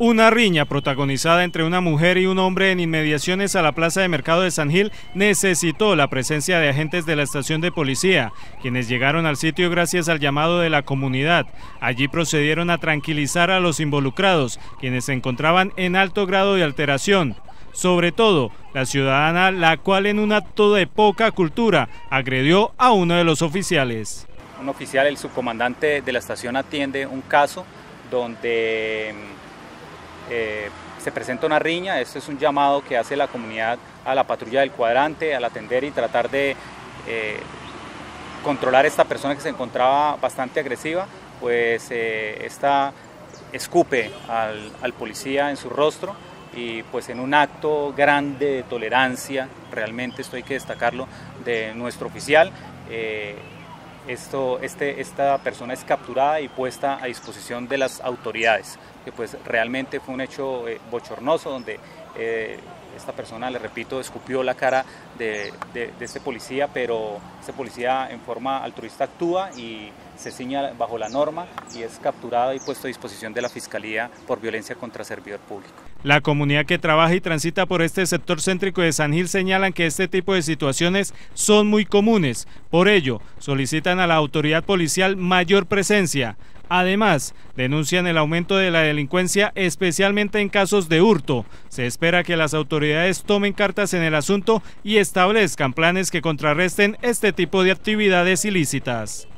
Una riña protagonizada entre una mujer y un hombre en inmediaciones a la plaza de mercado de San Gil necesitó la presencia de agentes de la estación de policía, quienes llegaron al sitio gracias al llamado de la comunidad. Allí procedieron a tranquilizar a los involucrados, quienes se encontraban en alto grado de alteración. Sobre todo, la ciudadana, la cual en un acto de poca cultura agredió a uno de los oficiales. Un oficial, el subcomandante de la estación, atiende un caso donde eh, se presenta una riña, esto es un llamado que hace la comunidad a la patrulla del cuadrante, al atender y tratar de eh, controlar a esta persona que se encontraba bastante agresiva, pues eh, esta escupe al, policía en su rostro y pues en un acto grande de tolerancia, realmente esto hay que destacarlo, de nuestro oficial, esto, este, esta persona es capturada y puesta a disposición de las autoridades, que pues realmente fue un hecho eh, bochornoso donde eh, esta persona, le repito, escupió la cara de, de, este policía, pero este policía en forma altruista actúa y se ciña bajo la norma y es capturado y puesto a disposición de la Fiscalía por violencia contra servidor público. La comunidad que trabaja y transita por este sector céntrico de San Gil señalan que este tipo de situaciones son muy comunes. Por ello, solicitan a la autoridad policial mayor presencia. Además, denuncian el aumento de la delincuencia, especialmente en casos de hurto. Se espera que las autoridades tomen cartas en el asunto y establezcan planes que contrarresten este tipo de actividades ilícitas.